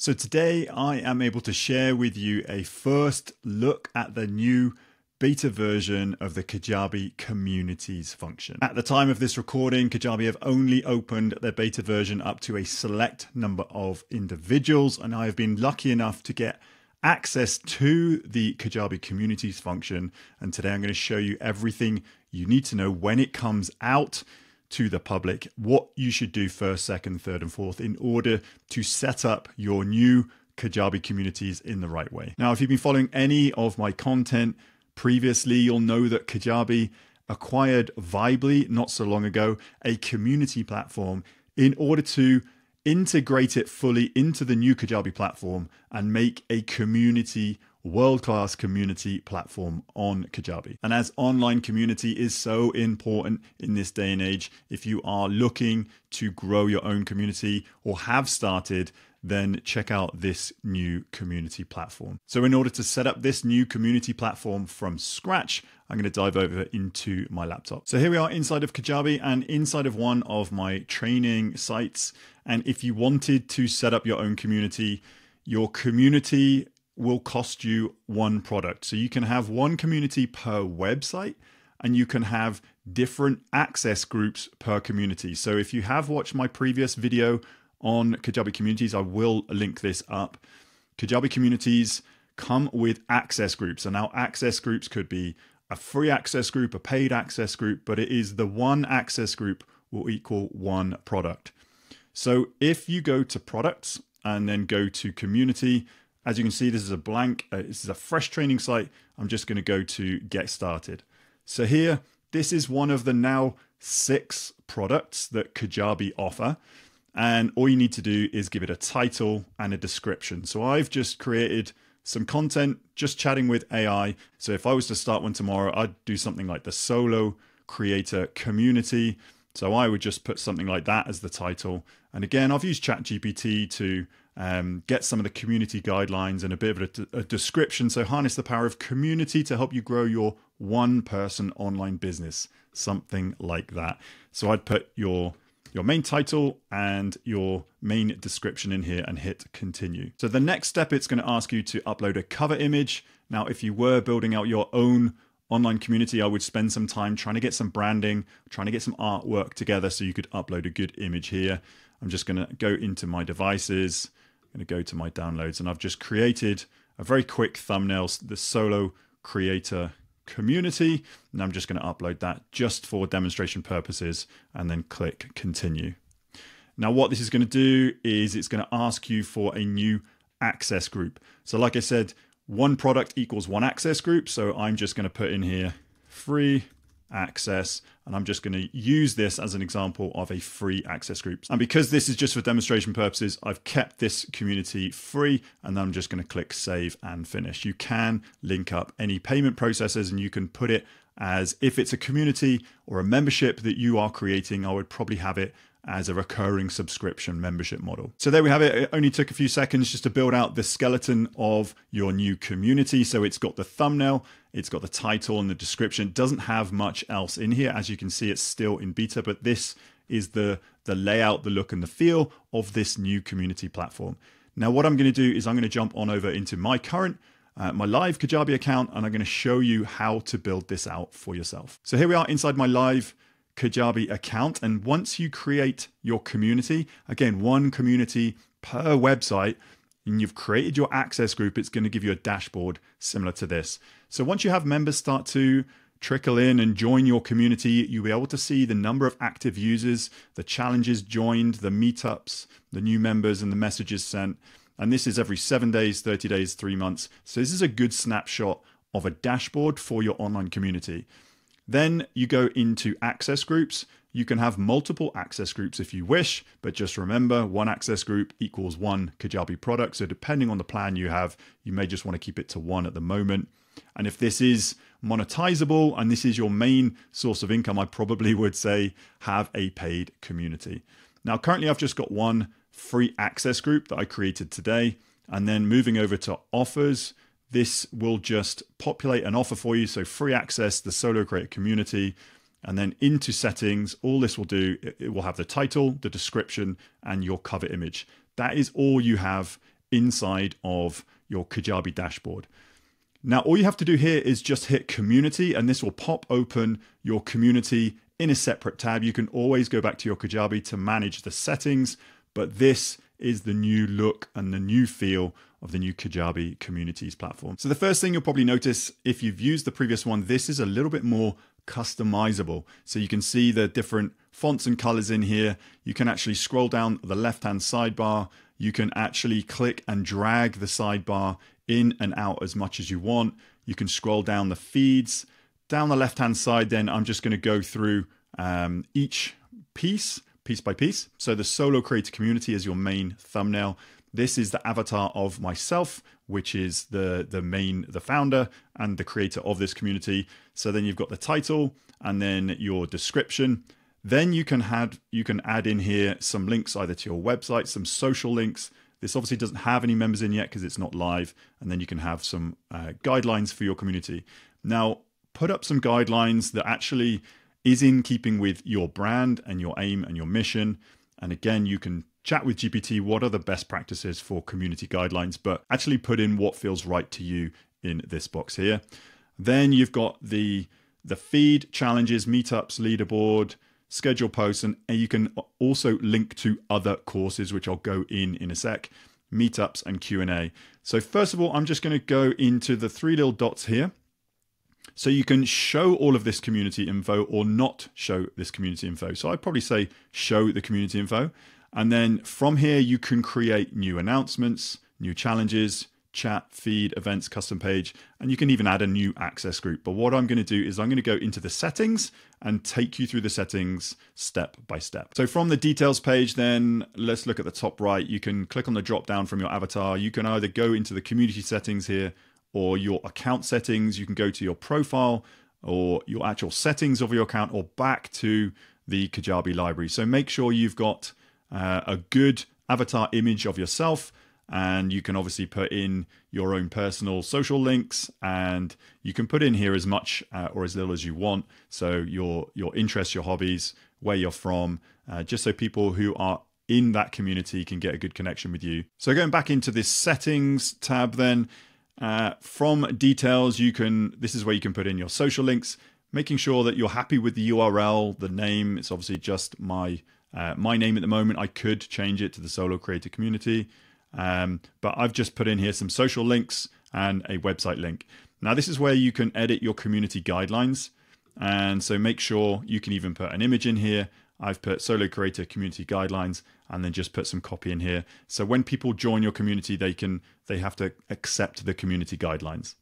So today I am able to share with you a first look at the new beta version of the Kajabi communities function. At the time of this recording, Kajabi have only opened their beta version up to a select number of individuals, and I have been lucky enough to get access to the Kajabi communities function. And today I'm going to show you everything you need to know when it comes out to the public, what you should do first, second, third, and fourth in order to set up your new Kajabi communities in the right way. Now, if you've been following any of my content, Previously, you'll know that Kajabi acquired Vibely not so long ago, a community platform, in order to integrate it fully into the new Kajabi platform and make a community world class community platform on Kajabi. And as online community is so important in this day and age, if you are looking to grow your own community or have started, then check out this new community platform. So, in order to set up this new community platform from scratch, I'm going to dive over into my laptop. So, here we are inside of Kajabi and inside of one of my training sites. And if you wanted to set up your own community, your community will cost you one product. So, you can have one community per website and you can have different access groups per community. So if you have watched my previous video on Kajabi Communities. I will link this up. Kajabi Communities come with access groups. And now access groups could be a free access group, a paid access group, but it is the one access group will equal one product. So if you go to products and then go to community, as you can see, this is a blank, uh, this is a fresh training site. I'm just going to go to get started. So here, this is one of the now six products that Kajabi offer. And all you need to do is give it a title and a description. So I've just created some content, just chatting with AI. So if I was to start one tomorrow, I'd do something like the solo creator community. So I would just put something like that as the title. And again, I've used ChatGPT to um, get some of the community guidelines and a bit of a, a description. So harness the power of community to help you grow your one person online business, something like that. So I'd put your your main title and your main description in here and hit continue. So the next step, it's going to ask you to upload a cover image. Now, if you were building out your own online community, I would spend some time trying to get some branding, trying to get some artwork together so you could upload a good image here. I'm just going to go into my devices, I'm going to go to my downloads, and I've just created a very quick thumbnail, the solo creator community. And I'm just going to upload that just for demonstration purposes and then click continue. Now, what this is going to do is it's going to ask you for a new access group. So, like I said, one product equals one access group. So, I'm just going to put in here free access. And I'm just going to use this as an example of a free access group. And because this is just for demonstration purposes, I've kept this community free and then I'm just going to click save and finish. You can link up any payment processes and you can put it as if it's a community or a membership that you are creating, I would probably have it as a recurring subscription membership model. So there we have it. It only took a few seconds just to build out the skeleton of your new community. So it's got the thumbnail, it's got the title and the description. It doesn't have much else in here. As you can see, it's still in beta, but this is the, the layout, the look and the feel of this new community platform. Now, what I'm going to do is I'm going to jump on over into my current uh, my live Kajabi account, and I'm going to show you how to build this out for yourself. So here we are inside my live Kajabi account. And once you create your community, again, one community per website, and you've created your access group, it's going to give you a dashboard similar to this. So once you have members start to trickle in and join your community, you'll be able to see the number of active users, the challenges joined, the meetups, the new members, and the messages sent. And this is every seven days, 30 days, three months. So this is a good snapshot of a dashboard for your online community. Then you go into access groups. You can have multiple access groups if you wish, but just remember one access group equals one Kajabi product. So depending on the plan you have, you may just want to keep it to one at the moment. And if this is monetizable and this is your main source of income, I probably would say have a paid community. Now, currently, I've just got one free access group that I created today. And then moving over to offers, this will just populate an offer for you. So free access, the solo creator community, and then into settings, all this will do, it will have the title, the description, and your cover image. That is all you have inside of your Kajabi dashboard. Now, all you have to do here is just hit community and this will pop open your community in a separate tab. You can always go back to your Kajabi to manage the settings, but this is the new look and the new feel of the new Kajabi communities platform. So the first thing you'll probably notice if you've used the previous one, this is a little bit more customizable. So you can see the different fonts and colors in here. You can actually scroll down the left-hand sidebar. You can actually click and drag the sidebar in and out as much as you want. You can scroll down the feeds. Down the left-hand side, then I'm just going to go through um, each piece, piece by piece. So the solo creator community is your main thumbnail. This is the avatar of myself, which is the, the main, the founder and the creator of this community. So then you've got the title and then your description. Then you can add you can add in here some links either to your website, some social links. This obviously doesn't have any members in yet because it's not live. And then you can have some uh, guidelines for your community. Now, put up some guidelines that actually is in keeping with your brand and your aim and your mission. And again, you can chat with GPT what are the best practices for community guidelines, but actually put in what feels right to you in this box here. Then you've got the the feed, challenges, meetups, leaderboard, schedule posts, and you can also link to other courses, which I'll go in in a sec, meetups and Q&A. So first of all, I'm just going to go into the three little dots here so you can show all of this community info or not show this community info. So I'd probably say show the community info. And then from here, you can create new announcements, new challenges, chat, feed, events, custom page, and you can even add a new access group. But what I'm going to do is I'm going to go into the settings and take you through the settings step by step. So from the details page, then let's look at the top right. You can click on the drop down from your avatar. You can either go into the community settings here or your account settings. You can go to your profile or your actual settings of your account or back to the Kajabi library. So make sure you've got uh, a good avatar image of yourself and you can obviously put in your own personal social links and you can put in here as much uh, or as little as you want so your your interests your hobbies where you're from uh, just so people who are in that community can get a good connection with you so going back into this settings tab then uh, from details, you can. This is where you can put in your social links, making sure that you're happy with the URL, the name. It's obviously just my uh, my name at the moment. I could change it to the Solo Creator Community, um, but I've just put in here some social links and a website link. Now, this is where you can edit your community guidelines, and so make sure you can even put an image in here I've put solo creator community guidelines and then just put some copy in here. So when people join your community, they can they have to accept the community guidelines.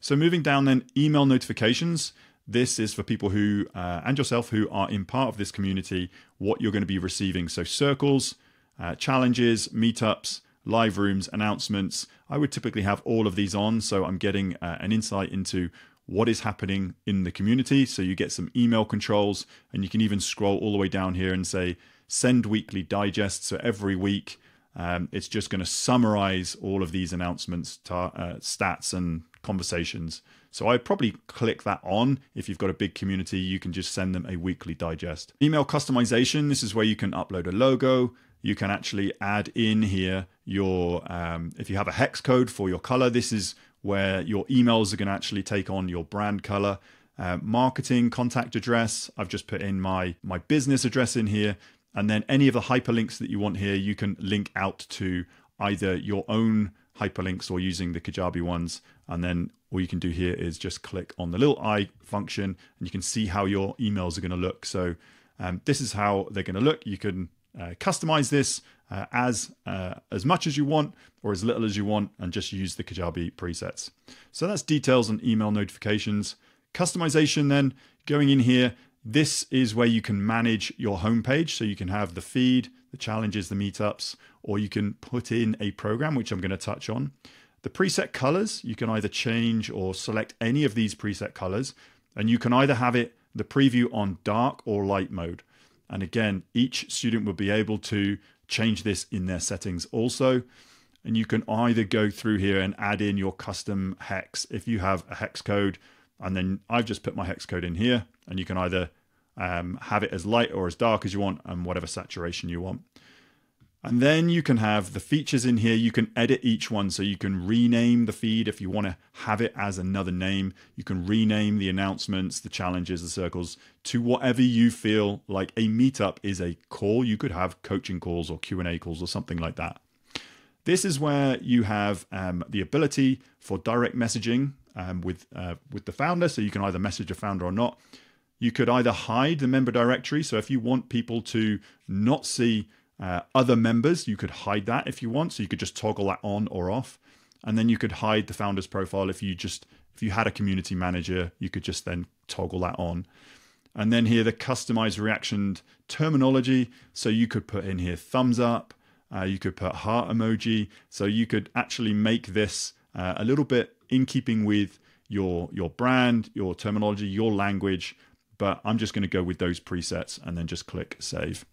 So moving down then email notifications. This is for people who uh, and yourself who are in part of this community, what you're going to be receiving. So circles, uh, challenges, meetups, live rooms, announcements. I would typically have all of these on. So I'm getting uh, an insight into what is happening in the community. So you get some email controls, and you can even scroll all the way down here and say send weekly digest. So every week, um, it's just going to summarize all of these announcements, uh, stats, and conversations. So I'd probably click that on. If you've got a big community, you can just send them a weekly digest. Email customization this is where you can upload a logo. You can actually add in here your, um, if you have a hex code for your color, this is where your emails are going to actually take on your brand color. Uh, marketing contact address. I've just put in my my business address in here, and then any of the hyperlinks that you want here, you can link out to either your own hyperlinks or using the Kajabi ones. And then all you can do here is just click on the little eye function, and you can see how your emails are going to look. So um, this is how they're going to look. You can uh, customize this uh, as uh, as much as you want or as little as you want and just use the Kajabi presets. So that's details and email notifications. Customization then, going in here, this is where you can manage your homepage. So you can have the feed, the challenges, the meetups, or you can put in a program, which I'm going to touch on. The preset colors, you can either change or select any of these preset colors, and you can either have it the preview on dark or light mode. And again, each student will be able to change this in their settings also. And you can either go through here and add in your custom hex if you have a hex code. And then I've just put my hex code in here, and you can either um, have it as light or as dark as you want, and whatever saturation you want. And then you can have the features in here. You can edit each one. So you can rename the feed if you want to have it as another name. You can rename the announcements, the challenges, the circles to whatever you feel like a meetup is a call. You could have coaching calls or Q&A calls or something like that. This is where you have um, the ability for direct messaging um, with uh, with the founder. So you can either message a founder or not. You could either hide the member directory. So if you want people to not see uh, other members, you could hide that if you want. So you could just toggle that on or off. And then you could hide the founder's profile if you just if you had a community manager, you could just then toggle that on. And then here the customized reaction terminology. So you could put in here thumbs up, uh, you could put heart emoji. So you could actually make this uh, a little bit in keeping with your your brand, your terminology, your language. But I'm just going to go with those presets and then just click save.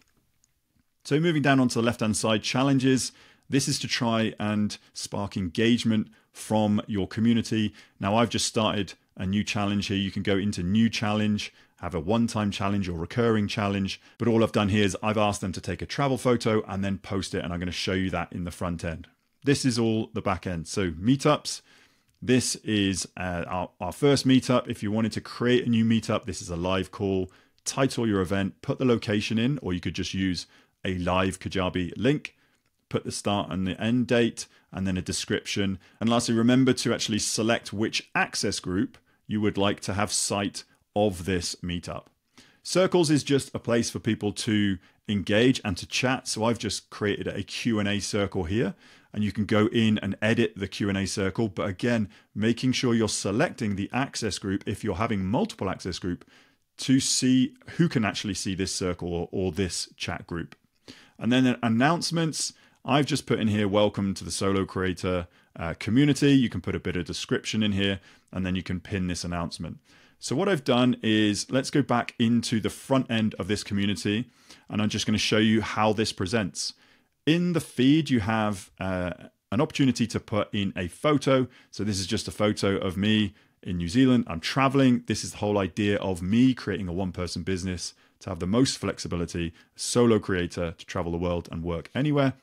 So moving down onto the left-hand side, challenges. This is to try and spark engagement from your community. Now I've just started a new challenge here. You can go into new challenge, have a one-time challenge or recurring challenge. But all I've done here is I've asked them to take a travel photo and then post it. And I'm going to show you that in the front end. This is all the back end. So meetups, this is uh, our, our first meetup. If you wanted to create a new meetup, this is a live call. Title your event, put the location in, or you could just use a live Kajabi link, put the start and the end date, and then a description. And lastly, remember to actually select which access group you would like to have sight of this meetup. Circles is just a place for people to engage and to chat. So I've just created a Q&A circle here and you can go in and edit the Q&A circle. But again, making sure you're selecting the access group if you're having multiple access group to see who can actually see this circle or, or this chat group. And then announcements, I've just put in here, welcome to the solo creator uh, community. You can put a bit of description in here and then you can pin this announcement. So what I've done is let's go back into the front end of this community and I'm just going to show you how this presents. In the feed, you have uh, an opportunity to put in a photo. So this is just a photo of me in New Zealand. I'm traveling. This is the whole idea of me creating a one person business to have the most flexibility, solo creator to travel the world and work anywhere.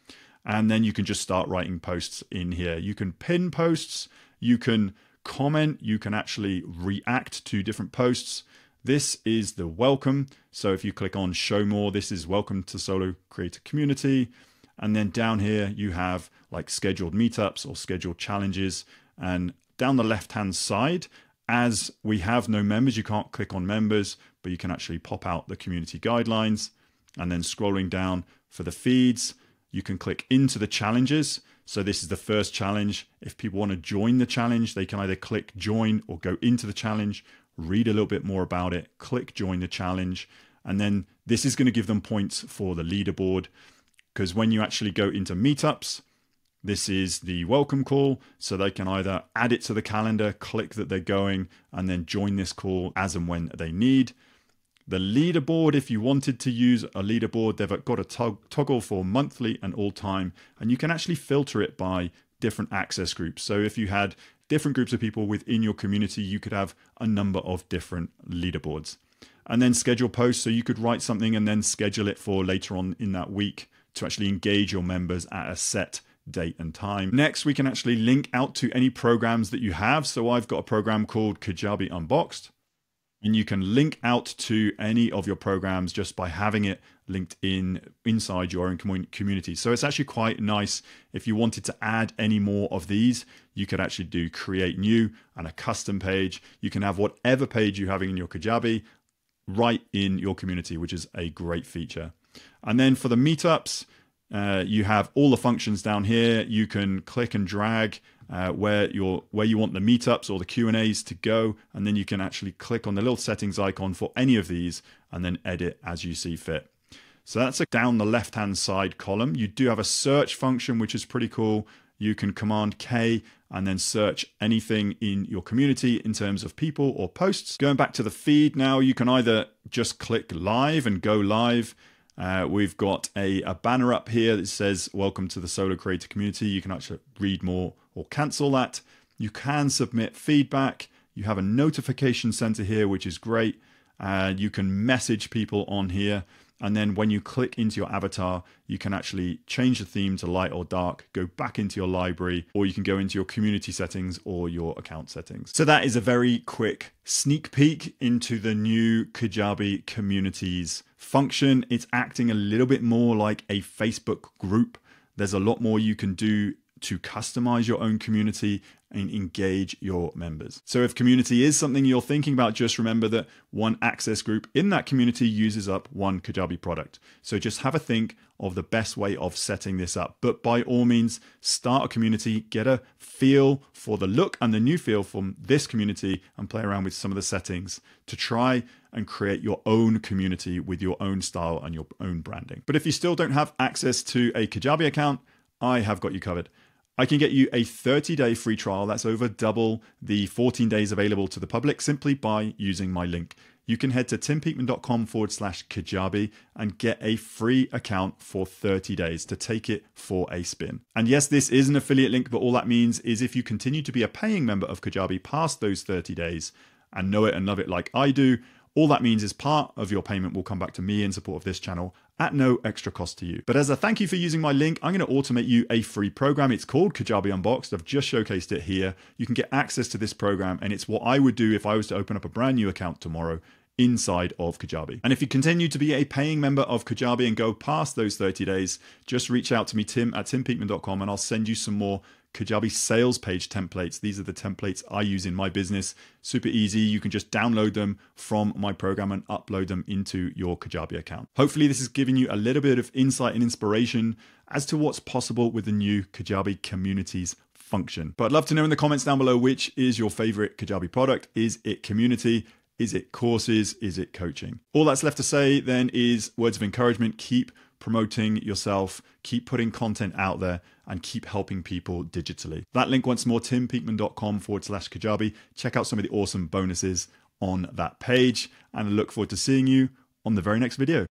And then you can just start writing posts in here. You can pin posts, you can comment, you can actually react to different posts. This is the welcome. So if you click on show more, this is welcome to solo creator community. And then down here, you have like scheduled meetups or scheduled challenges. And down the left hand side, as we have no members, you can't click on members, but you can actually pop out the community guidelines. And then scrolling down for the feeds, you can click into the challenges. So this is the first challenge. If people want to join the challenge, they can either click join or go into the challenge, read a little bit more about it, click join the challenge. And then this is going to give them points for the leaderboard because when you actually go into meetups, this is the welcome call. So they can either add it to the calendar, click that they're going, and then join this call as and when they need. The leaderboard, if you wanted to use a leaderboard, they've got a toggle for monthly and all time, and you can actually filter it by different access groups. So if you had different groups of people within your community, you could have a number of different leaderboards. And then schedule posts, so you could write something and then schedule it for later on in that week to actually engage your members at a set date and time. Next, we can actually link out to any programs that you have. So I've got a program called Kajabi Unboxed, and you can link out to any of your programs just by having it linked in inside your own community. So it's actually quite nice. If you wanted to add any more of these, you could actually do create new and a custom page. You can have whatever page you're having in your Kajabi right in your community, which is a great feature. And then for the meetups, uh, you have all the functions down here. You can click and drag uh, where you where you want the meetups or the Q and A's to go, and then you can actually click on the little settings icon for any of these, and then edit as you see fit. So that's a down the left hand side column. You do have a search function, which is pretty cool. You can Command K and then search anything in your community in terms of people or posts. Going back to the feed now, you can either just click live and go live. Uh, we've got a, a, banner up here that says welcome to the solo creator community. You can actually read more or cancel that. You can submit feedback. You have a notification center here which is great. Uh, you can message people on here And then when you click into your avatar, you can actually change the theme to light or dark, go back into your library, or you can go into your community settings or your account settings. So that is a very quick sneak peek into the new Kajabi communities function. It's acting a little bit more like a Facebook group. There's a lot more you can do to customize your own community and engage your members. So if community is something you're thinking about, just remember that one access group in that community uses up one Kajabi product. So just have a think of the best way of setting this up. But by all means, start a community, get a feel for the look and the new feel from this community and play around with some of the settings to try and create your own community with your own style and your own branding. But if you still don't have access to a Kajabi account, I have got you covered. I can get you a 30 day free trial that's over double the 14 days available to the public simply by using my link. You can head to timpeakman.com forward slash Kajabi and get a free account for 30 days to take it for a spin. And yes, this is an affiliate link, but all that means is if you continue to be a paying member of Kajabi past those 30 days and know it and love it like I do, all that means is part of your payment will come back to me in support of this channel at no extra cost to you. But as a thank you for using my link, I'm going to automate you a free program. It's called Kajabi Unboxed. I've just showcased it here. You can get access to this program, and it's what I would do if I was to open up a brand new account tomorrow inside of Kajabi. And if you continue to be a paying member of Kajabi and go past those 30 days, just reach out to me, tim at timpeakman.com, and I'll send you some more Kajabi sales page templates. These are the templates I use in my business. Super easy. You can just download them from my program and upload them into your Kajabi account. Hopefully, this has given you a little bit of insight and inspiration as to what's possible with the new Kajabi communities function. But I'd love to know in the comments down below which is your favorite Kajabi product. Is it community? Is it courses? Is it coaching? All that's left to say then is words of encouragement. Keep promoting yourself, keep putting content out there, and keep helping people digitally. That link once more, timpeakman.com forward slash Kajabi. Check out some of the awesome bonuses on that page, and I look forward to seeing you on the very next video.